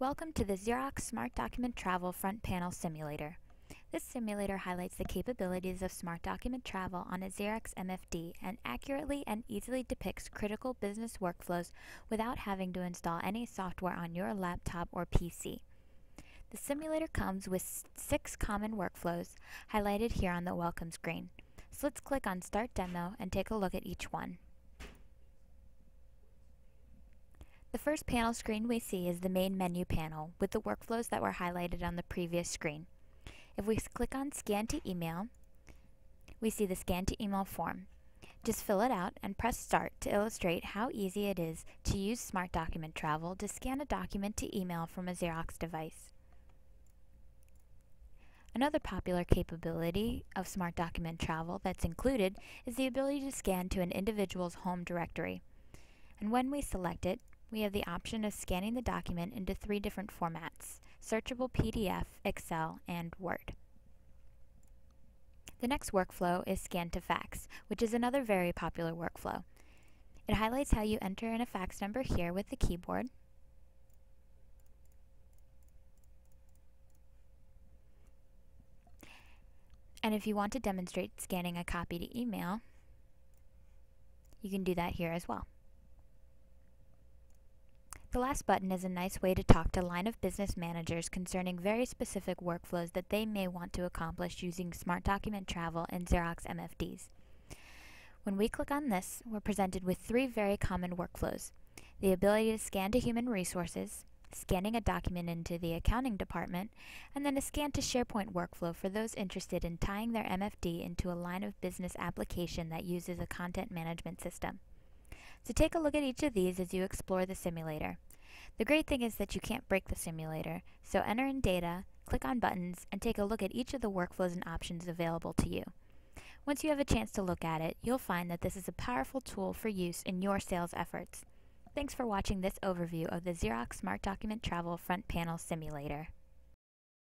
Welcome to the Xerox Smart Document Travel Front Panel Simulator. This simulator highlights the capabilities of Smart Document Travel on a Xerox MFD and accurately and easily depicts critical business workflows without having to install any software on your laptop or PC. The simulator comes with six common workflows highlighted here on the welcome screen. So let's click on Start Demo and take a look at each one. The first panel screen we see is the main menu panel with the workflows that were highlighted on the previous screen. If we click on Scan to Email, we see the Scan to Email form. Just fill it out and press Start to illustrate how easy it is to use Smart Document Travel to scan a document to email from a Xerox device. Another popular capability of Smart Document Travel that's included is the ability to scan to an individual's home directory. And when we select it, we have the option of scanning the document into three different formats, searchable PDF, Excel, and Word. The next workflow is Scan to Fax, which is another very popular workflow. It highlights how you enter in a fax number here with the keyboard, And if you want to demonstrate scanning a copy to email, you can do that here as well. The last button is a nice way to talk to line of business managers concerning very specific workflows that they may want to accomplish using Smart Document Travel and Xerox MFDs. When we click on this, we're presented with three very common workflows. The ability to scan to human resources, scanning a document into the accounting department, and then a scan to SharePoint workflow for those interested in tying their MFD into a line of business application that uses a content management system. So take a look at each of these as you explore the simulator. The great thing is that you can't break the simulator, so enter in data, click on buttons, and take a look at each of the workflows and options available to you. Once you have a chance to look at it, you'll find that this is a powerful tool for use in your sales efforts. Thanks for watching this overview of the Xerox Smart Document Travel Front Panel Simulator.